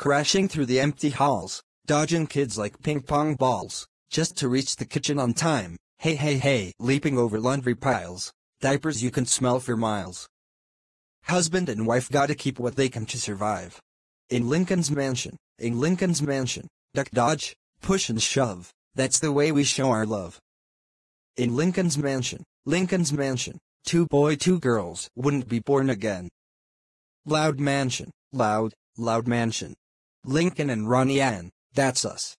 crashing through the empty halls, dodging kids like ping pong balls, just to reach the kitchen on time, hey hey hey, leaping over laundry piles, diapers you can smell for miles. Husband and wife gotta keep what they can to survive. In Lincoln's mansion, in Lincoln's mansion, duck dodge, push and shove, that's the way we show our love. In Lincoln's mansion, Lincoln's mansion, two boy two girls wouldn't be born again. Loud mansion, loud, loud mansion. Lincoln and Ronnie Anne, that's us.